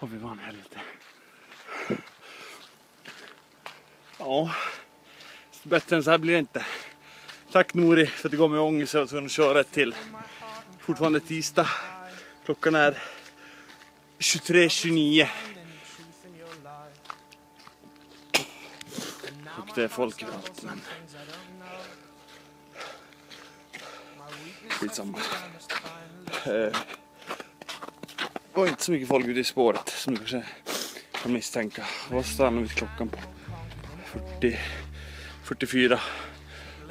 Åh fy fan helvete. Ja, bättre än så här blir det inte. Tack Nori för att du gav mig ångest över att kunna köra ett till. Fortfarande tisdag. Klockan är 23.29. Och det är folk överallt men... Skitsamma. Eh, var inte så mycket folk ute i spåret som du kanske kan misstänka. Vad stannade vi klockan på? 40, 44.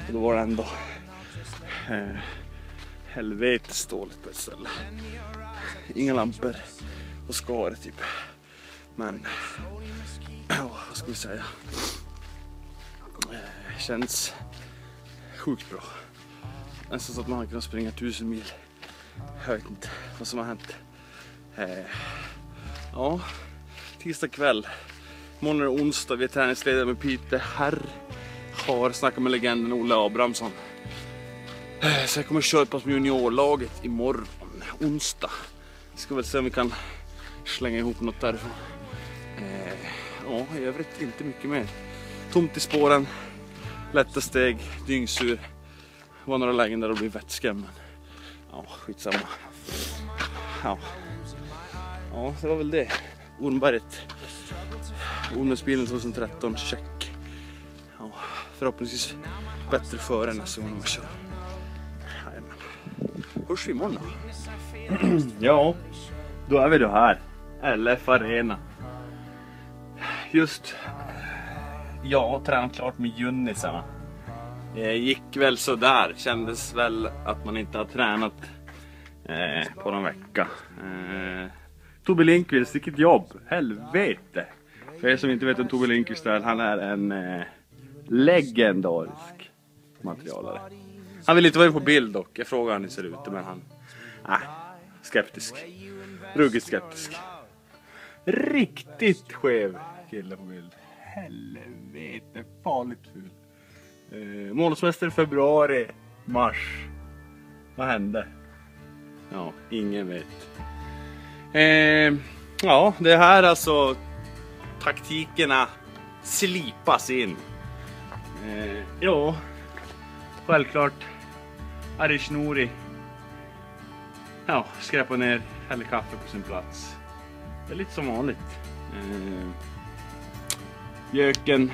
Och då var det ändå eh, helvetes dåligt på ett ställe. Inga lampor och skare typ. Men, ja, vad ska vi säga? Eh, känns sjukt bra. Nästan så att man hade kunnat springa tusen mil. Jag vet inte vad som har hänt. Eh, ja, tisdag kväll. Imorgon är det onsdag, vi är träningsledare med Peter Herr. Har snackat med legenden Olle Abrahamsson. Eh, Så jag kommer köra ett pass med juniorlaget imorgon, onsdag. Ska väl se om vi kan slänga ihop något därifrån. Eh, ja, i övrigt inte mycket mer. Tomt i spåren, lätta steg, dyngsur. Det var några lägen där det blev vätska men ja, skitsamma. Ja ja, det var väl det. Ormberget. Ormensbilen 2013, check. Ja, förhoppningsvis bättre före nästa gång jag kör. Jajamän. Hörs vi imorgon då? ja, då är vi då här. LF Arena. Just, jag har tränat klart med junnisarna. Det gick väl sådär. Kändes väl att man inte har tränat eh, på någon vecka. Eh, Tobbe Lindqvist, vilket jobb! Helvete! För er som inte vet vem Tobbe Lindqvist är, han är en eh, legendarisk materialare. Han vill inte vara på bild dock. Jag frågar hur han ser ut, men han... Äh, skeptisk. Ruggigt skeptisk. Riktigt skev kille på bild. Helvete, farligt ful. Eh, månadsmästare i februari, mars. Vad hände? Ja, ingen vet. Eh, ja, det är här alltså taktikerna slipas in. Eh, ja, självklart. Arish Nouri. Ja, skräpa ner, häller kaffe på sin plats. Det är lite som vanligt. Eh, Jöken,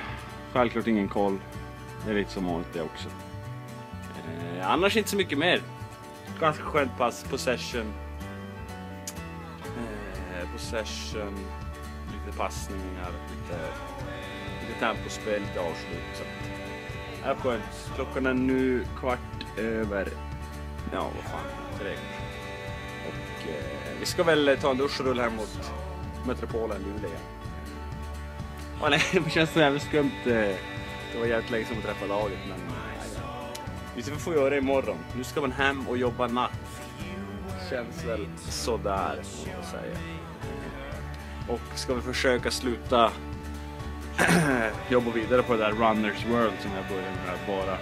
självklart ingen koll. Det är lite som vanligt det också. Eh, annars inte så mycket mer. Ganska skönt pass, possession. Eh, possession, lite passningar, lite, lite tempospel, lite avslut. Så. Det är skönt. Klockan är nu kvart över, ja vad fan, tre. Och eh, vi ska väl ta en dusch och rulla hem mot metropolen Luleå. Nej, det känns så jävligt skumt. eh, Det var jävligt länge sedan vi träffade laget men nej, vi ska få göra det imorgon. Nu ska man hem och jobba natt. Känns väl sådär får man säga. Och ska vi försöka sluta jobba vidare på det där Runners World som jag började med. Bara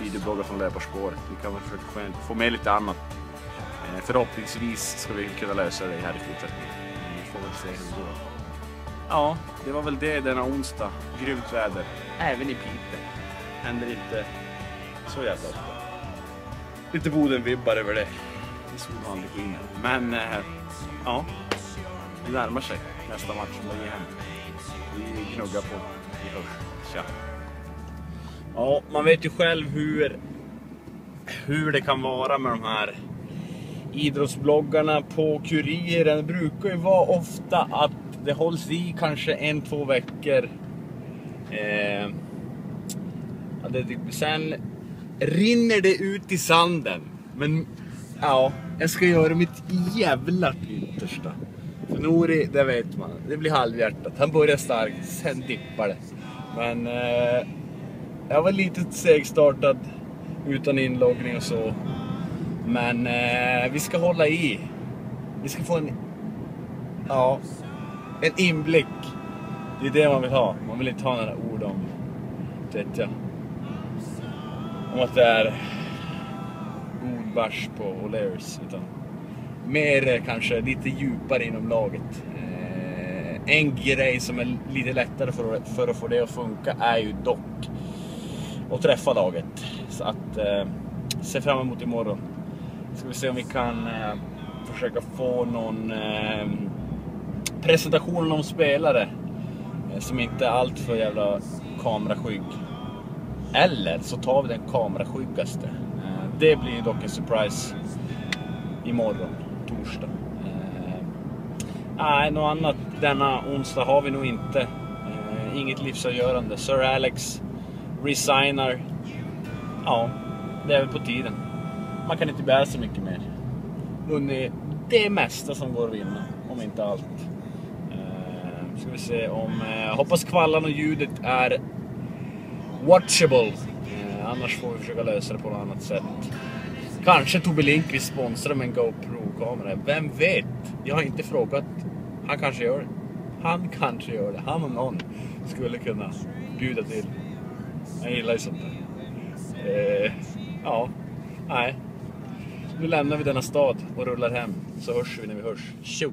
videobloggar från löparspåret. Vi kan väl försöka få, med lite annat. Eh, Förhoppningsvis ska vi kunna lösa det här i fortsättningen. Vi får väl se hur det går. Ja, det var väl det denna onsdag. Grymt väder. Även i Piteå. Händer inte så jävla ofta. Lite Boden-vibbar över det. Det är solvanlig skiner. Men eh, ja, det närmar sig nästa match lägger hem. Vi gnuggar på. Vi hörs. Tja. Ja, man vet ju själv hur, hur det kan vara med de här idrottsbloggarna på Kuriren. Det brukar ju vara ofta att det hålls i kanske en, två veckor. Eh, sen rinner det ut i sanden. Men ja, jag ska göra mitt jävla yttersta. Nouri, Nori, det vet man, det blir halvhjärtat. Han börjar starkt, sen dippar det. Men eh, jag var lite segstartad utan inloggning och så. Men eh, vi ska hålla i. Vi ska få en, ja, en inblick. Det är det man vill ha. Man vill inte ha några ord om, vet jag, om att det är god bärs på O'Learys. Utan mer eh, kanske lite djupare inom laget. Eh, En grej som är lite lättare för, för att få det att funka är ju dock att träffa laget. Så att eh, se fram emot imorgon. Ska vi se om vi kan eh, försöka få någon eh, presentation om spelare eh, som inte är allt för jävla kameraskygg. Eller så tar vi den kameraskyggaste. Det blir ju dock en surprise imorgon, torsdag. Eh, nej, något annat denna onsdag har vi nog inte. Eh, inget livsavgörande. Sir Alex resignar. Ja, det är väl på tiden. Man kan inte bära så mycket mer. Vunnit det mesta som går att vinna, om inte allt. Eh, ska vi se om... Eh, hoppas kvallan och ljudet är watchable. Eh, annars får vi försöka lösa det på något annat sätt. Kanske Tobbe Lindqvist sponsrar med en GoPro-kamera. Vem vet? Jag har inte frågat. Han kanske gör det. Han kanske gör det. Han och någon skulle kunna bjuda till. Jag gillar ju sånt där. Eh, ja, nej. Nu lämnar vi denna stad och rullar hem. Så hörs vi när vi hörs. Tjo!